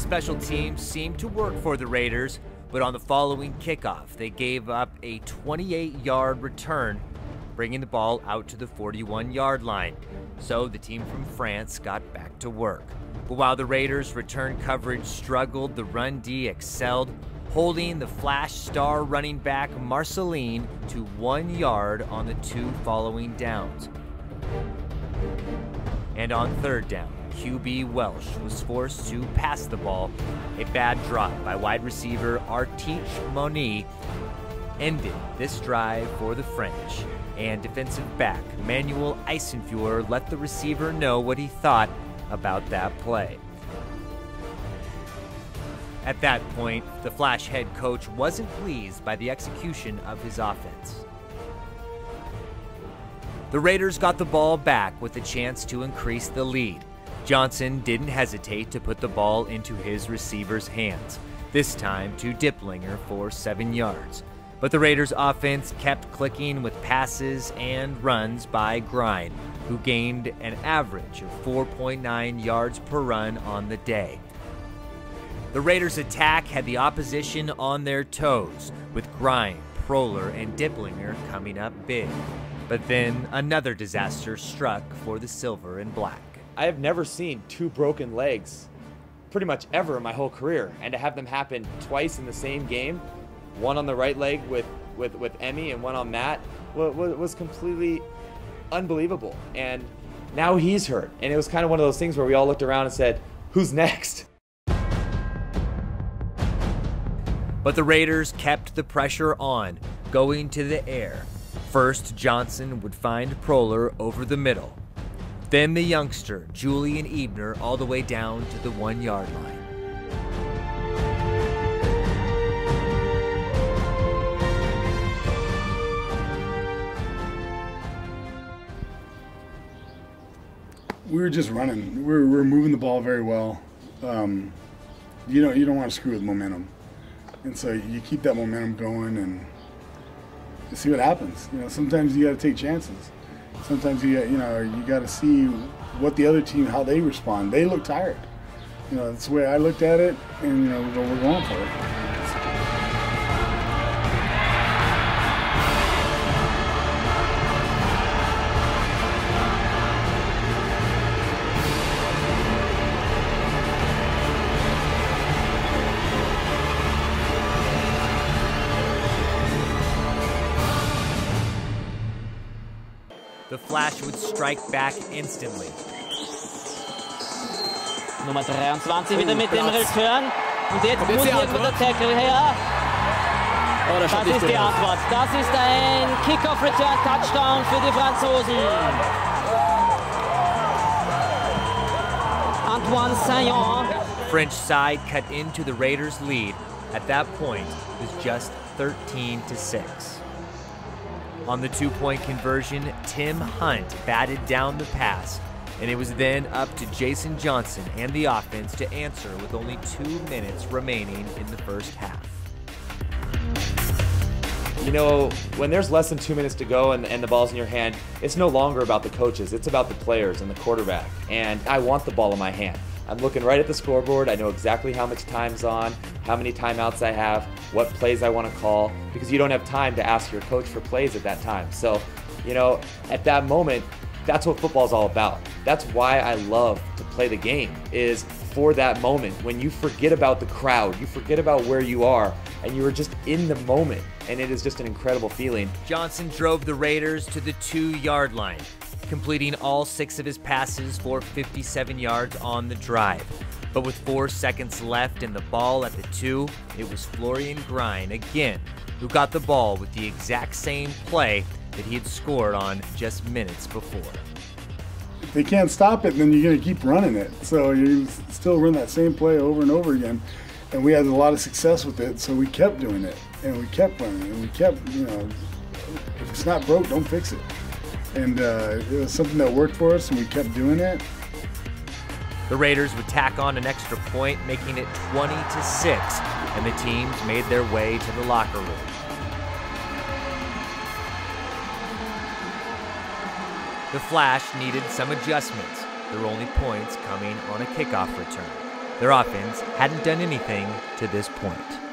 The special teams seemed to work for the Raiders, but on the following kickoff, they gave up a 28 yard return, bringing the ball out to the 41 yard line. So the team from France got back to work. But while the Raiders' return coverage struggled, the run D excelled, holding the flash star running back Marceline to one yard on the two following downs. And on third down, QB Welsh was forced to pass the ball. A bad drop by wide receiver Artich Moni ended this drive for the French. And defensive back Manuel Eisenfuhr let the receiver know what he thought about that play. At that point, the Flash head coach wasn't pleased by the execution of his offense. The Raiders got the ball back with a chance to increase the lead. Johnson didn't hesitate to put the ball into his receiver's hands, this time to Diplinger for seven yards. But the Raiders' offense kept clicking with passes and runs by Grine, who gained an average of 4.9 yards per run on the day. The Raiders' attack had the opposition on their toes, with Grine, Proler, and Diplinger coming up big. But then another disaster struck for the silver and black. I have never seen two broken legs pretty much ever in my whole career. And to have them happen twice in the same game, one on the right leg with, with, with Emmy and one on Matt, was, was completely unbelievable. And now he's hurt. And it was kind of one of those things where we all looked around and said, who's next? But the Raiders kept the pressure on, going to the air. First, Johnson would find Proler over the middle. Then the youngster, Julian Ebner, all the way down to the one yard line. We were just running. We were, we were moving the ball very well. Um, you don't you don't want to screw with momentum, and so you keep that momentum going and see what happens. You know, sometimes you got to take chances sometimes you you know you got to see what the other team how they respond. They look tired. You know that's the way I looked at it, and you know we're going for it. The Flash would strike back instantly. Nummer 23 wieder mit dem Return. Und jetzt muss irgendwo der Tackle her. Oh, das, das ist die Antwort. Das ist ein Kickoff-Return-Touchdown für die Franzosen. Antoine Saillon. French side cut into the Raiders' lead. At that point, it was just 13 to 6. On the two point conversion, Tim Hunt batted down the pass, and it was then up to Jason Johnson and the offense to answer with only two minutes remaining in the first half. You know, when there's less than two minutes to go and, and the ball's in your hand, it's no longer about the coaches, it's about the players and the quarterback. And I want the ball in my hand. I'm looking right at the scoreboard. I know exactly how much time's on, how many timeouts I have, what plays I want to call, because you don't have time to ask your coach for plays at that time. So, you know, at that moment, that's what football's all about. That's why I love to play the game is for that moment when you forget about the crowd, you forget about where you are, and you are just in the moment. And it is just an incredible feeling. Johnson drove the Raiders to the two yard line completing all six of his passes for 57 yards on the drive. But with four seconds left and the ball at the two, it was Florian Grine again who got the ball with the exact same play that he had scored on just minutes before. If they can't stop it, then you're going to keep running it. So you still run that same play over and over again. And we had a lot of success with it, so we kept doing it. And we kept running it. And we kept, you know, if it's not broke, don't fix it and uh, it was something that worked for us, and we kept doing it. The Raiders would tack on an extra point, making it 20 to 6, and the teams made their way to the locker room. The Flash needed some adjustments, their only points coming on a kickoff return. Their offense hadn't done anything to this point.